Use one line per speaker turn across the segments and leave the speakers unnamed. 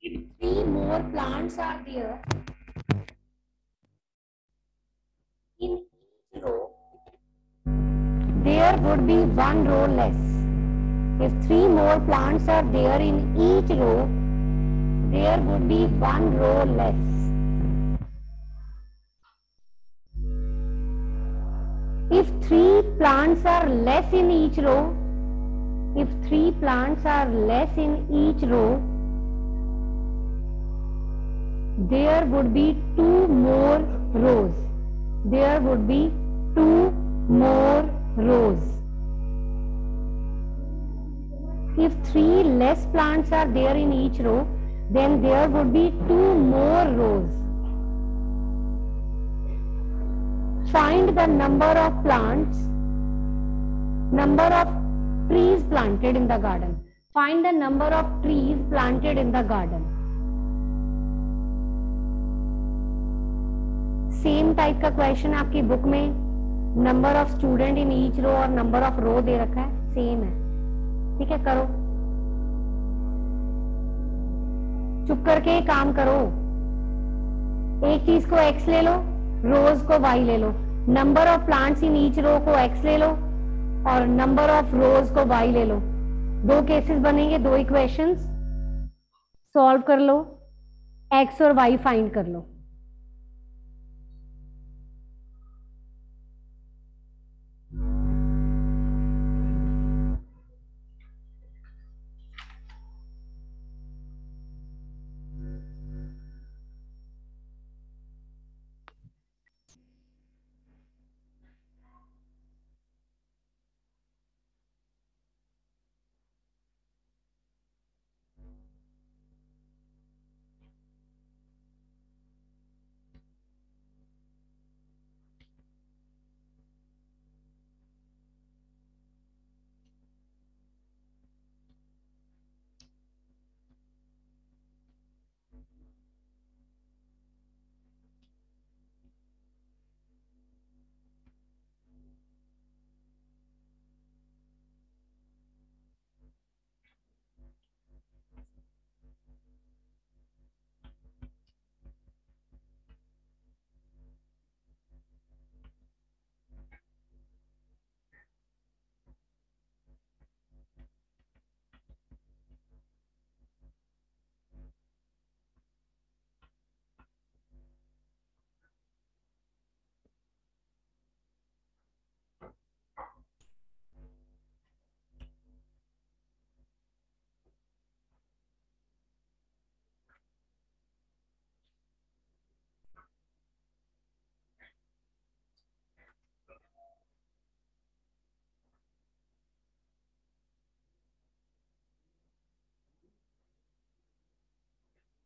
if three more plants are there in each row, there would be one row less. If three more plants are there in each row, there would be one row less. If three plants are less in each row, if three plants are less in each row, there would be two more rows. There would be two more rows. If three less plants are there in each row, then there would be two more rows. Find the number of plants, number of trees planted in the garden. Find the number of trees planted in the garden. Same type का question आपकी book में number of student in each row और number of रो दे रखा है same है। ठीक है, करो। चुप करके काम करो। एक चीज़ को एक्स ले लो रोज को वाई ले लो। Number of plants in each row को एक्स ले लो और नंबर ऑफ़ रोज को वाई ले लो। दो केसेस बनेंगे, दो इक्वेशंस सॉल्व कर लो। एक्स और वाई फाइंड कर लो।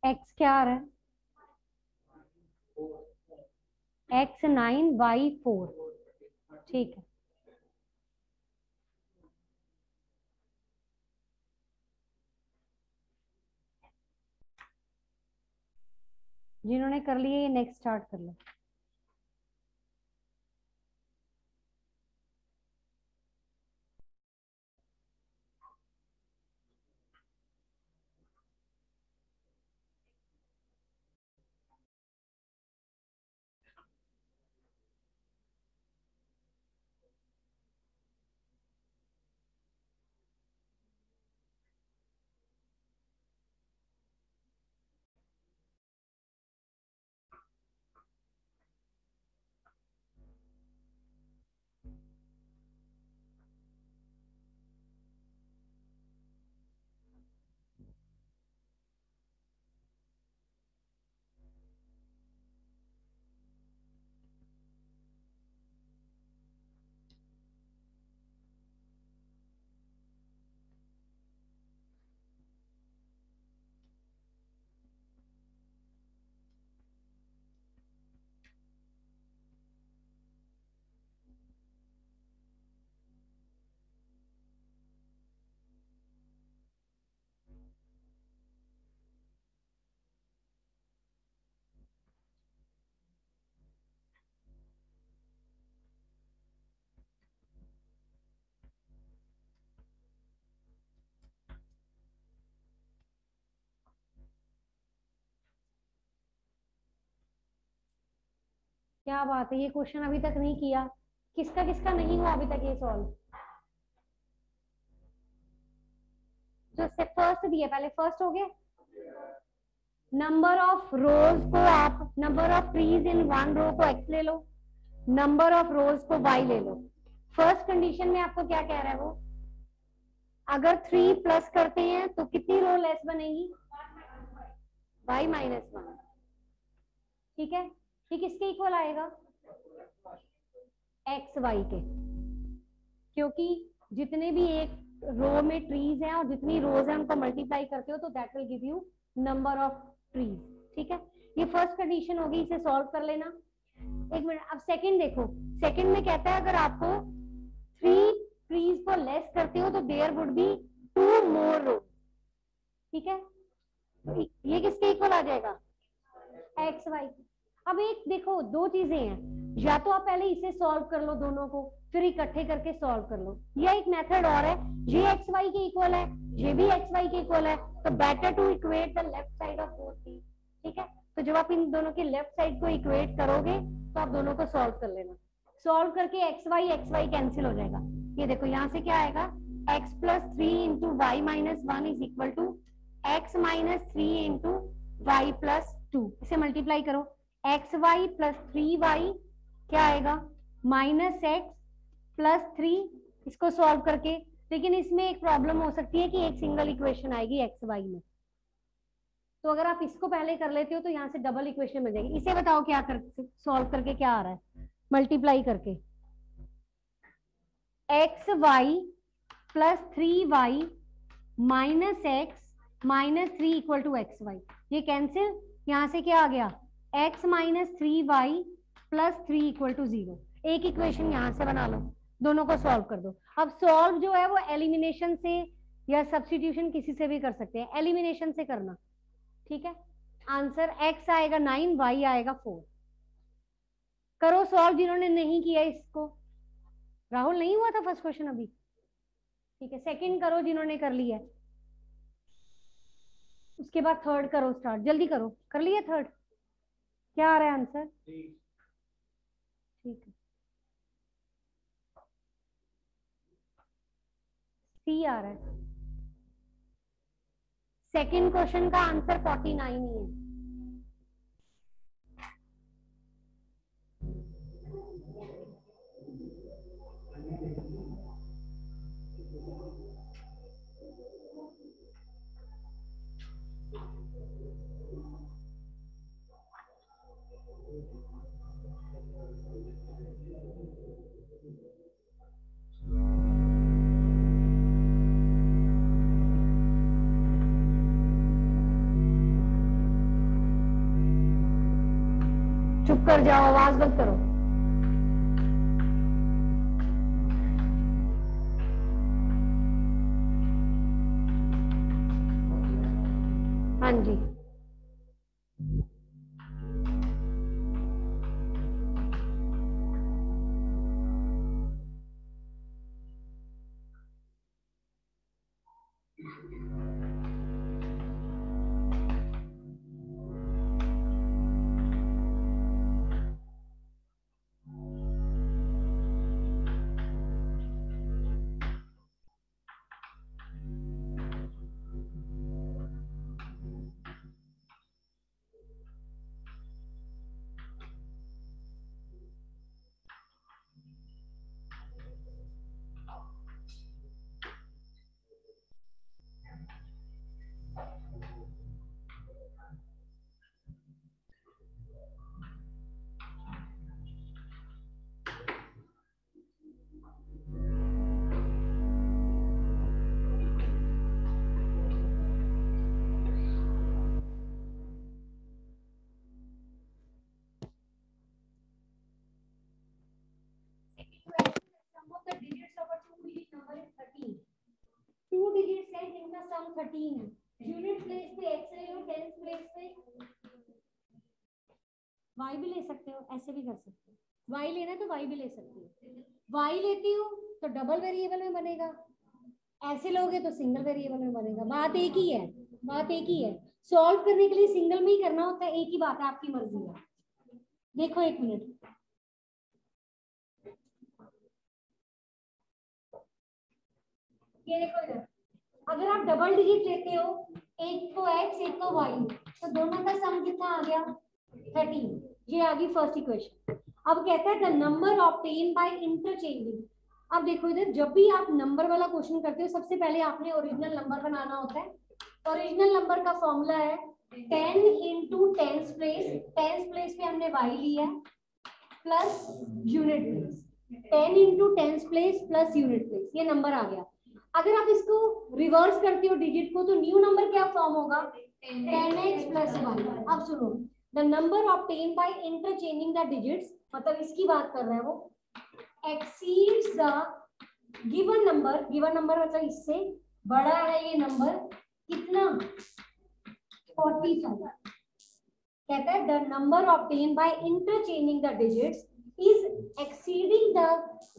एक्स क्या आ रहा है? एक्स नाइन वाई फोर ठीक है। जिन्होंने कर लिए, ये नेक्स्ट स्टार्ट कर लो। क्या बात है, ये क्वेश्चन अभी तक नहीं किया। किसका किसका नहीं हुआ अभी तक ये सॉल्व जो फ़र्स्ट दिए, पहले फ़र्स्ट हो गया नंबर ऑफ़ रोज को आप number of trees in one row को एक्स ले लो। नंबर ऑफ़ रोज को वाई ले लो। फ़र्स्ट कंडीशन में आपको क्या कह रहा है वो? अगर थ्री प्लस करते हैं तो कितनी रो लेस बनेगी? वाई माइनस वन ठीक है? ये किसके इक्वल आएगा? एक्स वाई के। क्योंकि जितने भी एक रो में ट्रीज हैं और जितनी रोज हैं उनको मल्टीप्लाई करते हो तो that will give you number of trees ठीक है? ये फ़र्स्ट कंडीशन होगी, इसे सॉल्व कर लेना। एक मिनट, अब सेकंड देखो। सेकंड में कहता है, अगर आपको थ्री ट्रीज को लेस करते हो तो there would be two more row ठीक है? ये किसके इक्वल आ जाएगा? एक्स वाई अब एक देखो, दो चीज़ें हैं। या तो आप पहले इसे सॉल्व कर लो दोनों को, फिर इकट्ठे करके सॉल्व कर लो। यह एक मेथड और है। ये एक्स वाई के इक्वल है ये भी एक्स वाई के इक्वल है तो better to equate the left side of both the ठीक है? तो जब आप इन दोनों के लेफ़्ट साइड को इक्वेट करोगे तो आप दोनों को सॉल्व कर लेना। सॉल्व करके x y x y cancel हो जाएगा। ये देखो, यहाँ से क्या आएगा? X plus three into y minus one is equal to x minus three into y plus two इसे मल्टीप्लाई करो। X y plus three y क्या आएगा? माइनस एक्स प्लस थ्री इसको सॉल्व करके। लेकिन इसमें एक प्रॉब्लम हो सकती है कि एक सिंगल इक्वेशन आएगी एक्स वाई में। तो अगर आप इसको पहले कर लेते हो तो यहाँ से डबल इक्वेशन मिल जाएगी। इसे बताओ क्या कर सॉल्व करके क्या आ रहा है? मल्टीप्लाई करके। X y plus three y minus x minus three equal to x y ये कैंसिल यहाँ से क्या आ गया? X minus three y plus three equal to zero एक इक्वेशन यहाँ से बना लो। दोनों को सॉल्व कर दो। अब सॉल्व जो है वो एलिमिनेशन से या सब्सटीट्यूशन किसी से भी कर सकते हैं। एलिमिनेशन से करना। ठीक है? आंसर एक्स आएगा नाइन वाई आएगा फोर करो सॉल्व जिन्होंने नहीं किया इसको। राहुल, नहीं हुआ था फ़र्स्ट क्वेश्चन अभी? ठीक है सेकंड करो जिन्होंने कर लिया उसके बाद थर्ड करो स्टार्ट जल्दी करो। कर लिया थर्ड क्या आ रहा है आंसर? ठीक है। सी आ रहा है। सेकेंड क्वेश्चन का आंसर फोर्टी नाइन ही है। कर जाओ आवाज़ बंद करो। हाँ जी। थर्टीन यूनिट प्लेस पे एक्स ले लो टेंस प्लेस पे वाई भी ले सकते हो, ऐसे भी कर सकते हो। वाई लेना तो वाई भी ले सकते हो। वाई लेती हो तो डबल वेरिएबल में बनेगा। ऐसे लोगे तो सिंगल वेरिएबल में बनेगा। बात एक ही है, बात एक ही है। सॉल्व करने के लिए सिंगल में ही करना होता है, एक ही बात है, आपकी मर्ज़ी है। देखो एक मिनट। ये देखो इधर। अगर आप डबल डिजिट लेते हो, एक को एक्स एक को वाई तो दोनों का सम कितना आ गया? थर्टीन ये आ गई फ़र्स्ट इक्वेशन अब कहता है the number obtained by interchanging अब देखो इधर, जब भी आप नंबर वाला क्वेश्चन करते हो, सबसे पहले आपने ओरिजिनल नंबर बनाना होता है। ओरिजिनल नंबर का फॉर्मूला है ten into tens place tens place पे हमने वाई लिया plus unit place ten into tens place plus unit place ये नंबर आ गया। अगर आप इसको रिवर्स करते हो डिजिट को तो न्यू नंबर क्या फॉर्म होगा? टेन एक्स प्लस वन अब सुनो the number obtained by interchanging the digits मतलब इसकी बात कर रहे हैं वो exceeds given number given number मतलब इससे बड़ा है ये नंबर कितना? फोर्टी फाइव कहता है the number obtained by interchanging the digits is exceeding the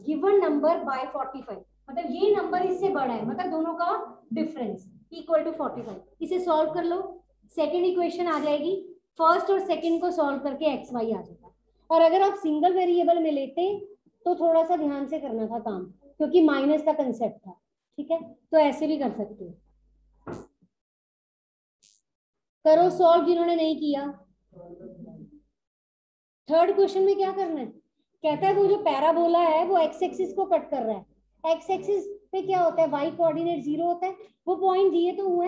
given number by 45 मतलब ये नंबर इससे बड़ा है मतलब दोनों का डिफरेंस इक्वल टू 45 इसे सॉल्व कर लो सेकेंड इक्वेशन आ जाएगी फ़र्स्ट और सेकेंड को सॉल्व करके एक्स वाई आ जाएगा और अगर आप सिंगल वेरिएबल में लेते तो थोड़ा सा ध्यान से करना था काम, क्योंकि माइनस का कंसेप्ट था, ठीक है? तो ऐसे भी कर सकते हो। करो सॉल्व जिन्होंने नहीं किया। थर्ड क्वेश्चन में क्या करना है? कहता है वो जो पैराबोला है, वो एक्स एक्सिस को कट कर रहा है। एक्स एक्सिस पे क्या होता है? वाई कोऑर्डिनेट ज़ीरो होता है। वो पॉइंट दिए तो हुए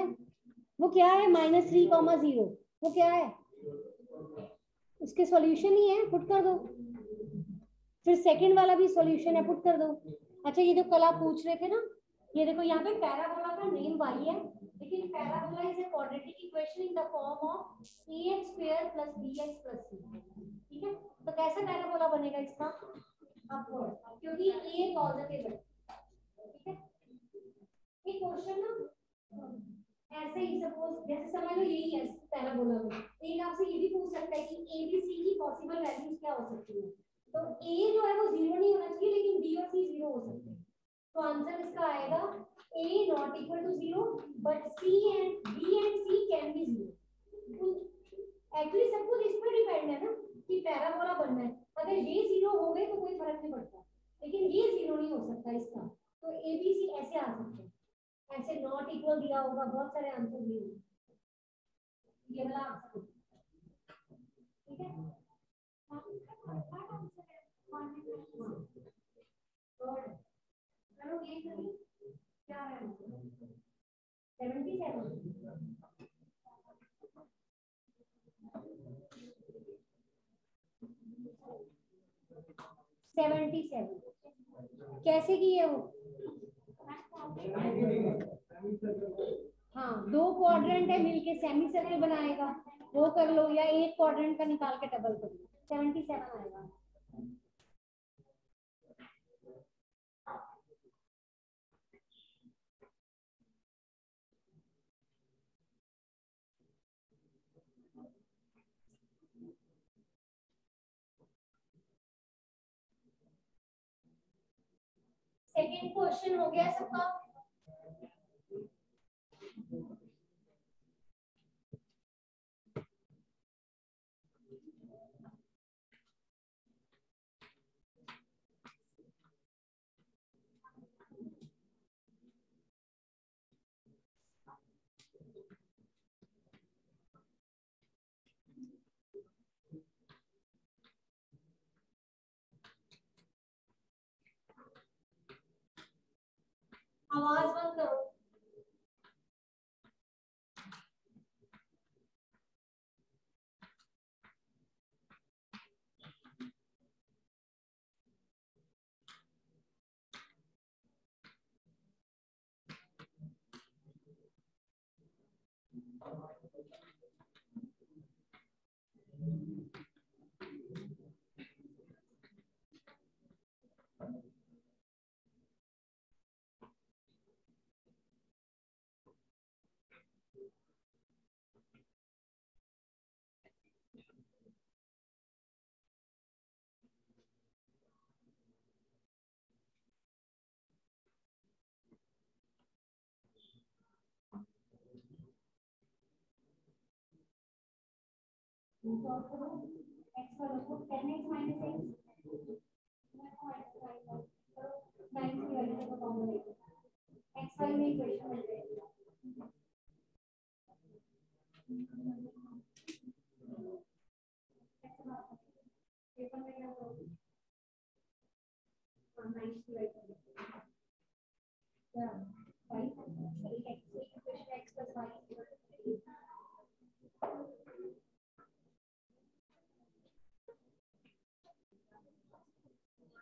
वो क्या है? माइनस थ्री कॉमा ज़ीरो वो क्या है? उसके सॉल्यूशन ही है। पुट कर दो। फिर सेकंड वाला भी सॉल्यूशन है। पुट कर दो। अच्छा ये जो कल आप पूछ रहे थे ना, ये देखो, यहाँ पे पैराबोला का नेम वाई है। लेकिन parabola is a quadratic equation in the form of ax square plus bx plus c. ठीक है? तो कैसा पैराबोला बनेगा इसका? अपवर्ड क्योंकि a पॉजिटिव है। ये क्वेश्चन ना, ऐसे ही सपोज़ जैसे समझ लो यही है पैराबोला में। एक आपसे ये भी पूछ सकता है कि a b c की पॉसिबल वैल्यूज़ क्या हो सकती है? तो a जो है वो ज़ीरो नहीं होना चाहिए, लेकिन b और c ज़ीरो हो सकते हैं। तो आंसर इसका आएगा, a not equal to zero, but c and b and c can be zero actually सब कुछ इस पर डिपेंड है ना, कि पैराबोला बनना है। अगर ये ज़ीरो हो गए तो कोई फ़र्क नहीं पड़ता। लेकिन ये ज़ीरो नहीं हो सकता इसका। तो ए बी सी ऐसे आ सकते हैं। ऐसे नॉट इक्वल दिया होगा, बहुत सारे आंसर दिए ये वाला आंसर ठीक है? और करो ये क्या है सेवेंटी सेवन कैसे की है वो? हाँ दो क्वाड्रेंट है, मिलके सेमी सर्कल बनाएगा। वो कर लो या एक क्वाड्रेंट का निकाल के डबल कर लो। सेवेंटी सेवन आएगा। सेकेंड क्वेश्चन हो गया सबका। तो करो x का देखो 10x minus x टाइम की वैल्यू को कम करेंगे x y में इक्वेशन मिल जाएगा पेपर में क्या करोगे और 9 की वैल्यू क्या y sorry x equation x y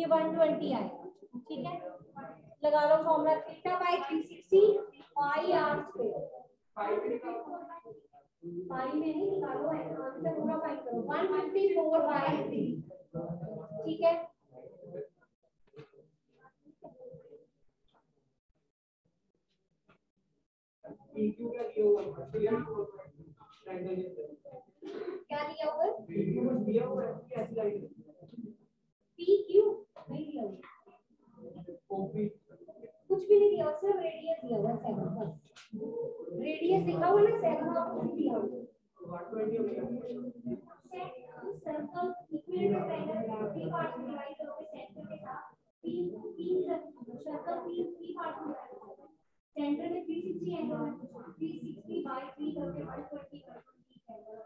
ये 120 आएगा ठीक है? लगा लो formula theta by 360 pi r square pi में नहीं निकालो आंसर पूरा फाइंड करो। 154 बाय 3 ठीक है? क्या दिया हुआ है? पी क्यू नहीं दिया कुछ भी नहीं दिया सिर्फ़ रेडियस दिया हुआ सेवन बस रेडियस लिखा हुआ ना सेवन और कुछ दिया हुआ circle equilateral triangle three parts में डिवाइड करोगे सेंटर के साथ तीन तीन सर्कल तीन थ्री पार्ट्स में डिवाइड करोगे सेंटर में 360 एंगल है 360 बाय 3 करोगे 120 करोगे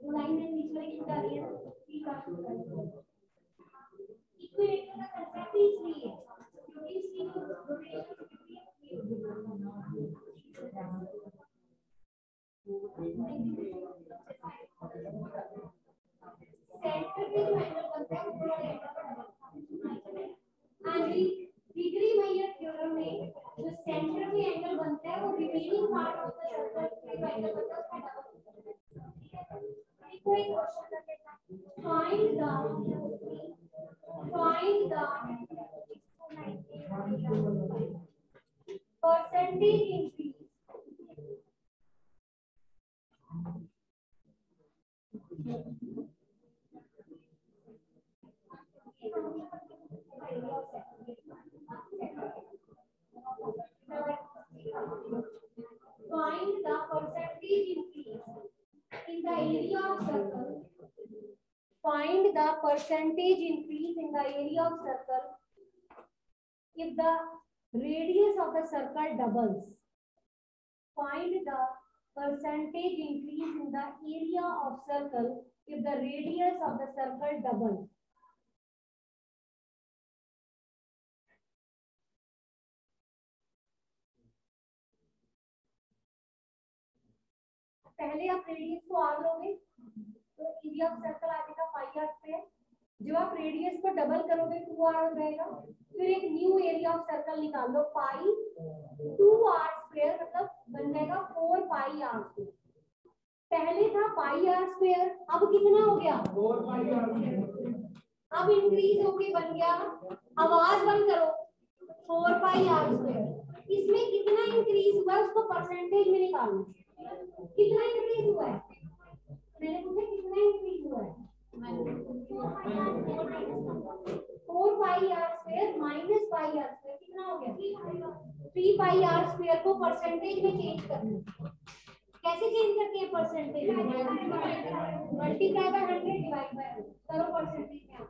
वो लाइन में बीच में कितना आ रही है? 3 का इक्विलेटरल का कांसेप्ट ही इसलिए है क्योंकि इसकी जो रोटेशन सेंटर पे जो है वो एंगल हाँ जी डिग्री मैयर थ्योरम में जो सेंटर पे एंगल बनता है वो remaining part of the circle पे जो एंगल बनता है उसका डबल देखो एक क्वेश्चन कर लेता find the find the percentage increase Find the percentage increase in the area of circle. Find the percentage increase in the area of circle if circle doubles. Find the percentage increase in the area of circle if the radius of the circle double पहले आप radius को are लोगे तो area of circle आ जाएगा पाई are square जब आप radius को double करोगे टू आर हो जाएगा फिर एक न्यू एरिया ऑफ़ सर्कल निकाल लो पाई टू आर स्क्वायर मतलब बन जाएगा फोर पाई आर स्क्वायर पहले था पाई आर स्क्वायर अब कितना हो गया? फोर पाई आर अब इंक्रीज होके बन गया। आवाज़ बंद करो फोर पाई आर स्क्वायर इसमें कितना इंक्रीज हुआ उसको परसेंटेज में निकालो। कितना इंक्रीज हुआ है? मैंने पूछा कितना इंक्रीज हुआ है? Four pi r square minus pi r square कितना हो गया थ्री पाई आर स्क्वायर को परसेंटेज में चेंज करना कैसे चेंज करते हैं? Percentage multiply by hundred divide by percentage में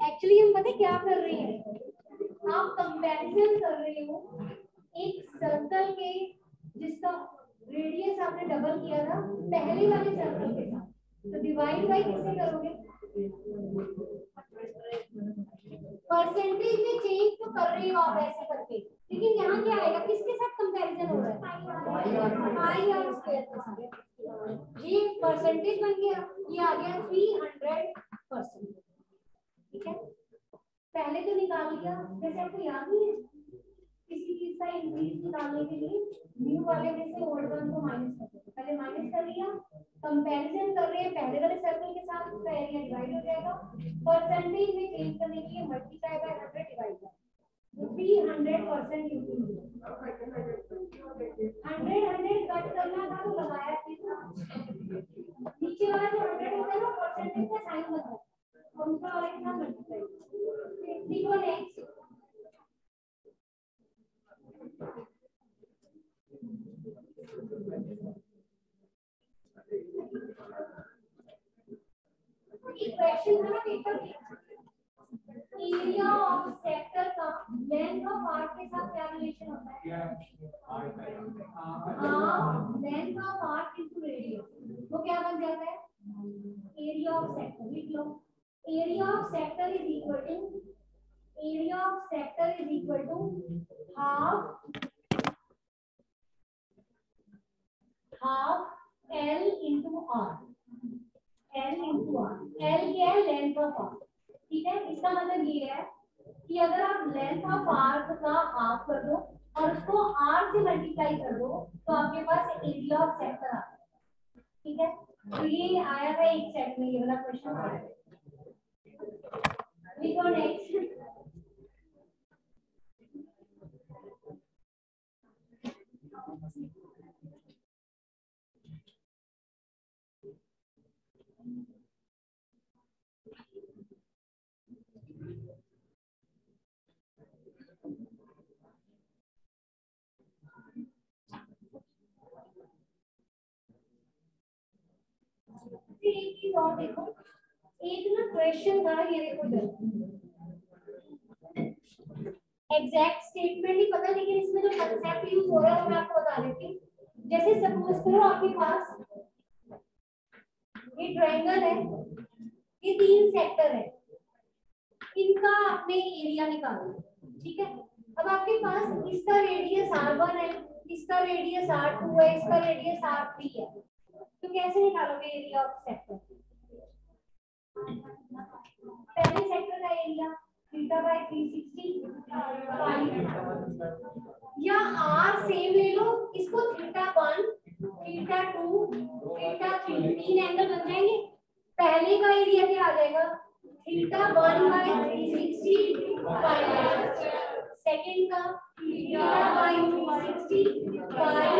एक्चुअली हम पता है क्या कर रहे हैं? आप कंपैरिजन कर रहे हो एक सर्कल के जिसका रेडियस आपने डबल किया था, पहले वाले सर्कल के साथ। तो डिवाइड बाय किससे करोगे? परसेंटेज में चेंज तो कर रहे हो आप ऐसे करके। लेकिन यहाँ क्या आएगा? किसके साथ कंपैरिजन हो रहा है? पाई आर स्क्वायर ये परसेंटेज बन गया। ये आ गया थ्री हंड्रेड परसेंट ठीक है पहले तो निकाल लिया जैसे याद नहीं है? किसी चीज़ का इंक्रीज निकालने के लिए न्यू वाले में से ओल्ड वन को माइनस कर पहले माइनस कर लिया कंपैरिजन कर रहे हैं, पहले वाले सर्कल के साथ उसका एरिया डिवाइड हो जाएगा। परसेंटेज में चेंज करने के लिए मल्टीप्लाई बाय 100 डिवाइड कर three hundred percent hundred hundred cut करना था तो लगाया नीचे वाला जो हंड्रेड होता है ना परसेंटेज का साइन होता है दूसरा वाला के साथ मल्टीप्लाई लिखो नेक्स्ट क्वेश्चन था ना पेपर एरिया ऑफ़ सेक्टर का लेंथ ऑफ़ आर्क के साथ क्या रिलेशन होता है half length of arc into radius वो क्या बन जाता है एरिया ऑफ़ सेक्टर लिख लो is equal to area of sector is equal to half half l into r l into r l क्या है लेंथ ऑफ़ आर्क ठीक है? इसका मतलब ये है कि अगर आप लेंथ ऑफ़ आर्क का हाफ़ कर दो और उसको आर से मल्टीप्लाई कर दो तो आपके पास एरिया ऑफ़ सेक्टर आता है ठीक है? तो ये आया था एक सेट में, ये वाला क्वेश्चन आया लिखो नेक्स्ट फिर एक चीज़ और देखो एक ना क्वेश्चन था ये देखो एग्जैक्ट स्टेटमेंट नहीं पता, लेकिन इसमें जो कंसेप्ट यूज़ हो रहा है, मैं आपको बता देती हूँ। जैसे सपोज़ करो आपके पास ये ट्रायंगल है, ये तीन सेक्टर है। इनका आपने एरिया निकालना ठीक है? अब आपके पास इसका रेडियस आर वन है, इसका रेडियस आर टू है, इसका रेडियस आर थ्री है। तो कैसे निकालोगे एरिया ऑफ़ सेक्टर पहले सेक्टर का एरिया थीटा बाय 360 या आर सेम ले लो, इसको थीटा 1 थीटा 2 थीटा 3 तीन एंगल बन जाएँगे। पहले का एरिया क्या आ जाएगा? थीटा 1 बाय 360 पाई सेकंड का थीटा बाय 360 पाई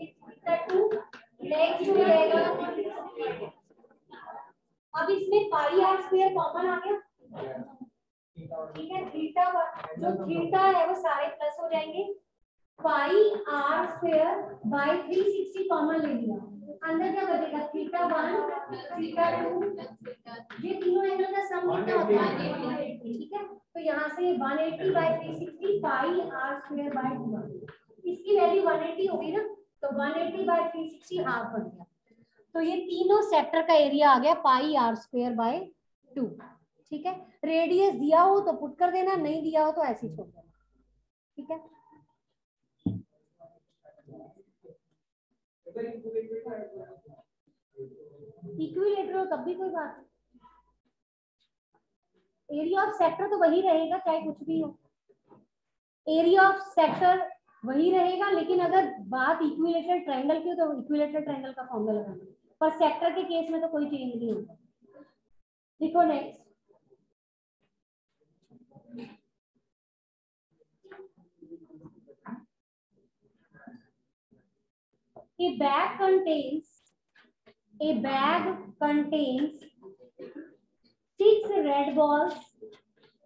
थीटा 2 अब इसमें पाई आर स्क्वायर कॉमन आ गया। ठीक है थीटा जो थीटा है, वो सारे प्लस हो जाएँगे। Pi r square by 360 common ले लिया। अंदर क्या बचेगा? थीटा वन थीटा टू ये तीनों एंगल का सम कितना होता है? ठीक है तो यहाँ से 180 by 360 pi r square by 2 इसकी वैल्यू 180 होगी ना। तो 180 बाय 360 हाफ़ बन गया। तो ये तीनों सेक्टर का एरिया आ गया pi r square by two ठीक है? रेडियस दिया हो तो पुट कर देना, नहीं दिया हो तो ऐसे छोड़ देना, ठीक है? इक्विलेटरल तब भी कोई बात एरिया ऑफ़ सेक्टर तो वही रहेगा, चाहे कुछ भी हो। एरिया ऑफ़ सेक्टर वही रहेगा लेकिन अगर बात इक्विलेटरल ट्रायंगल की हो तो इक्विलेटरल ट्रायंगल का फॉर्मूला लगाना पर सेक्टर के केस में तो कोई चेंज नहीं होता। देखो next A bag contains a bag contains six red balls.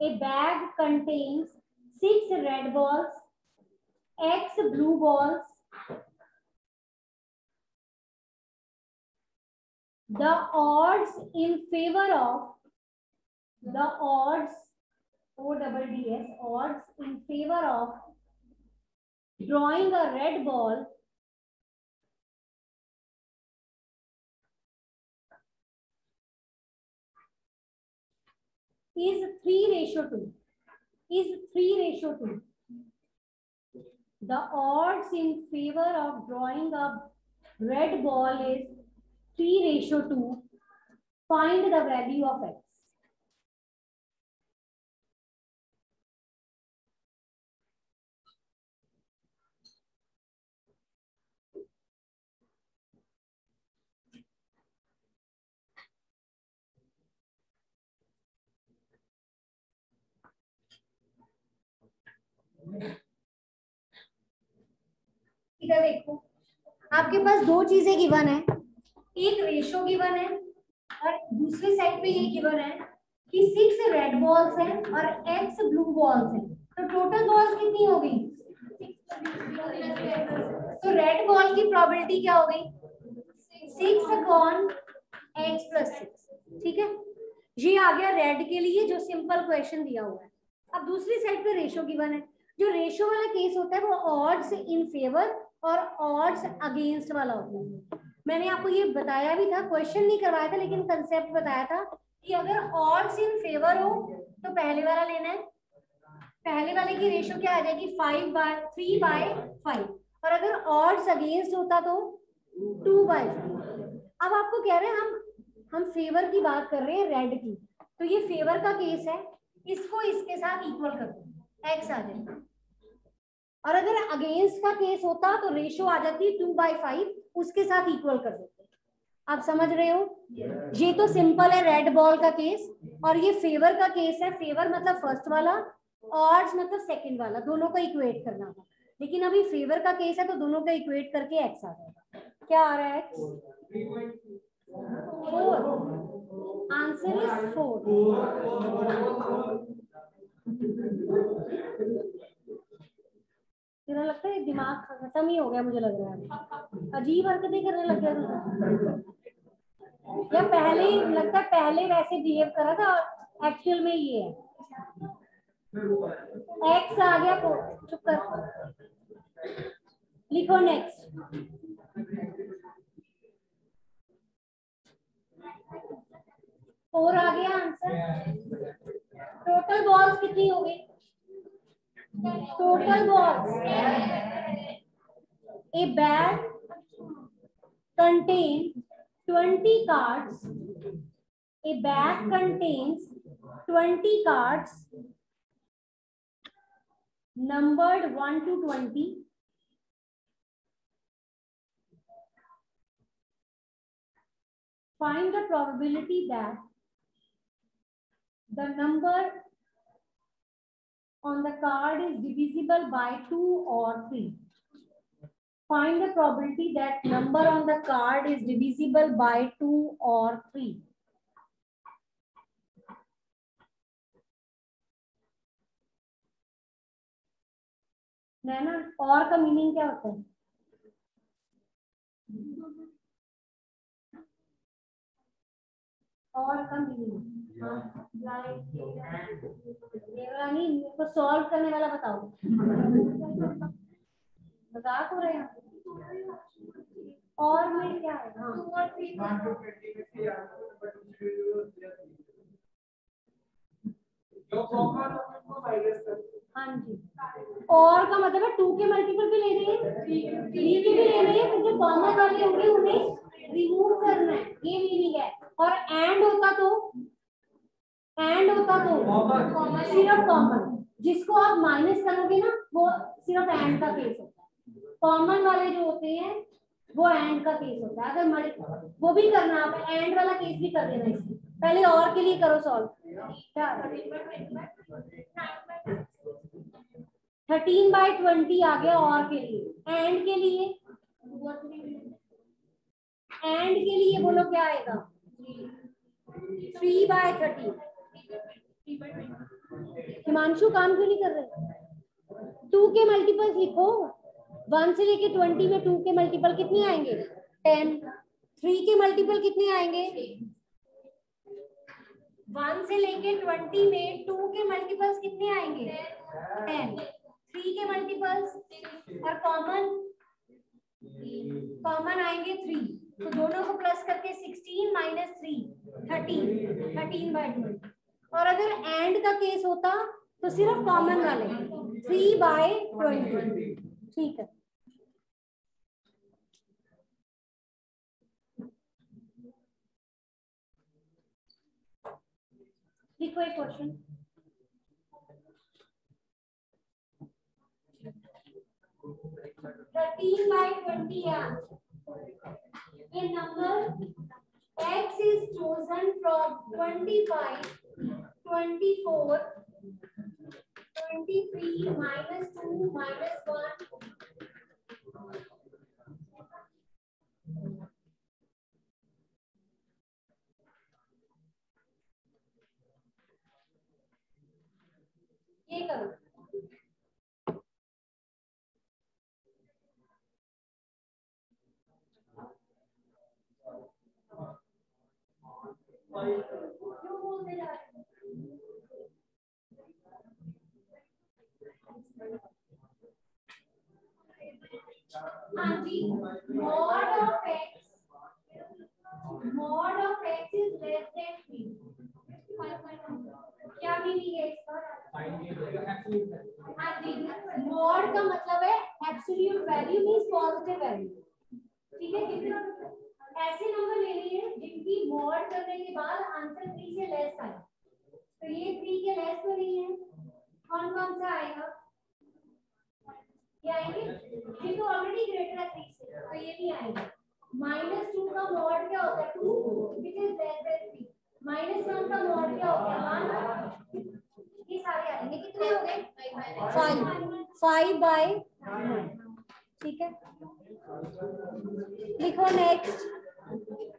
A bag contains six red balls, X blue balls. The odds in favor of the odds O double D S odds in favor of drawing a red ball is 3 ratio 2 is 3 ratio 2 the odds in favor of drawing a red ball is 3 ratio 2 find the value of x इधर देखो। आपके पास दो चीज़ें given है, एक ratio given है, और दूसरी साइड पे ये गिवन है कि सिक्स रेड बॉल्स हैं और एक्स ब्लू बॉल्स हैं। तो टोटल बॉल्स कितनी हो गई? तो रेड बॉल की प्रोबेबिलिटी क्या हो गई? Six upon x plus six ठीक है? ये आ गया रेड के लिए जो सिंपल क्वेश्चन दिया हुआ है। अब दूसरी साइड पे रेशो गिवन है। जो रेशो वाला केस होता है, वो ऑड्स इन फेवर और ऑड्स अगेंस्ट वाला होता है। मैंने आपको ये बताया भी था क्वेश्चन नहीं करवाया था, लेकिन कंसेप्ट बताया था कि अगर ऑड्स इन फेवर हो तो पहले वाला लेना है। पहले वाले की रेशियो क्या आ जाएगी? Five by three by five और अगर ऑड्स अगेंस्ट होता तो टू बाय अब आपको कह रहे हैं, हम हम फेवर की बात कर रहे हैं रेड की। तो ये फेवर का केस है। इसको इसके साथ इक्वल कर। दो एक्स आ जाएगा। और अगर अगेंस्ट का केस होता तो रेशियो आ जाती टू बाई फाइव उसके साथ इक्वल कर देते। आप समझ रहे हो? ये तो सिंपल है रेड बॉल का केस और ये फेवर का केस है। फेवर मतलब फ़र्स्ट वाला और मतलब सेकंड वाला। दोनों का इक्वेट करना था लेकिन अभी फेवर का केस है तो दोनों का इक्वेट करके एक्स आ जाएगा। क्या आ रहा है x four answer is four तेरा लगता है दिमाग खत्म ही हो गया मुझे लग रहा है। अजीब हरकतें करने लग गया या पहले लगता है पहले वैसे बिहेव करा था और एक्चुअल में ये है। एक्स आ गया को चुप कर। लिखो नेक्स्ट फोर आ गया आंसर टोटल बॉल्स कितनी हो गई? Total balls a bag contains 20 cards. A bag contains 20 cards. Numbered 1 to 20 find the probability that the number on the card is divisible by 2 or 3. Find the probability that number on the card is divisible by 2 or 3. है ना और का meaning क्या होता है और का meaning हाँ नहीं मेरे को सॉल्व करने वाला बताओ। मज़ाक हो रहे हैं और में क्या है? हाँ। हाँ जी और का मतलब है टू के मल्टीपल भी ले रहे हैं थ्री के भी ले रहे हैं जो कॉमन वाले होंगे उन्हें रिमूव करना है। ये मीनिंग है। और एंड होता तो एंड होता तो सिर्फ़ कॉमन जिसको आप माइनस करोगे ना वो सिर्फ़ एंड का केस होता है. कॉमन वाले जो होते हैं वो एंड का केस होता है. अगर मल्टी वो भी करना आप एंड वाला केस भी कर देना इसमें. पहले और के लिए करो सॉल्व थर्टीन बाई ट्वेंटी आ गया और के लिए. एंड के लिए? एंड के लिए बोलो क्या आएगा? थ्री बाय थर्टी हिमांशु काम क्यों नहीं कर रहे? टू के मल्टीपल्स लिखो। वन से लेके ट्वेंटी में टू के मल्टीपल कितने आएँगे? टेन। थ्री के मल्टीपल कितने आएँगे? वन से लेके ट्वेंटी में टू के मल्टीपल्स कितने आएँगे? टेन। थ्री के मल्टीपल्स और कॉमन कॉमन आएँगे थ्री। तो दोनों को प्लस करके sixteen minus three thirteen thirteen by twenty और अगर एंड का केस होता तो सिर्फ़ कॉमन वाले। Three by twenty. ठीक है। लिखो एक question. Thirteen by twenty number x is chosen from 25, 24, 23 minus 2 minus 1. ये करो क्यों बोलते जा रहे हो? जी mod of x. Mod of x is less than 3 क्या मीनिंग इसका जी mod का मतलब है absolute value means positive value ठीक है, कितने? ऐसे नंबर ले लिए जिनकी mod करने के बाद आंसर 3 से लेस आए। तो ये 3 के लेस तो नहीं है। कौन कौन सा आएगा? ये आएँगे? ये तो ऑलरेडी ग्रेटर है 3 से तो ये नहीं आएगा। माइनस टू का मॉड क्या होता है? Two which is less than three minus one का मॉड क्या होता है? वन ये सारे आएँगे कितने हो गए? फाइव फाइव बाय ठीक है। लिखो नेक्स्ट Thank you.